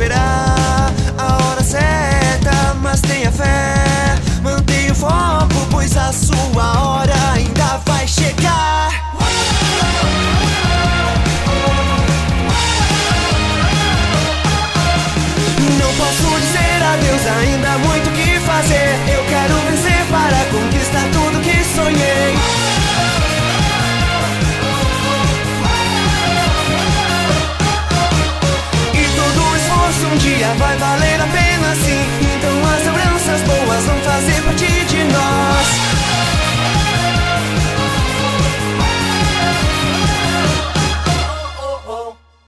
esperar a hora certa, mas tenha fé, mantenha o foco, pois a sua hora ainda vai chegar. Não posso dizer adeus ainda muito Have I violated me?